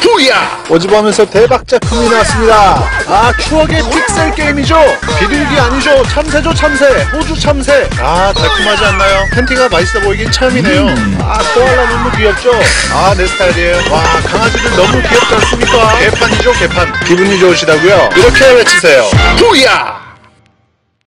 후야! 오집하면서 대박 작품이 나왔습니다. 아, 추억의 픽셀 게임이죠? 비둘기 아니죠? 참새죠, 참새. 호주 참새. 아, 달콤하지 않나요? 팬티가 맛있어 보이긴 참이네요. 음. 아, 코알라 너무 귀엽죠? 아, 내 스타일이에요. 와, 강아지들 너무 귀엽지 않습니까? 개판이죠, 개판. 기분이 좋으시다고요? 이렇게 외치세요. 후야!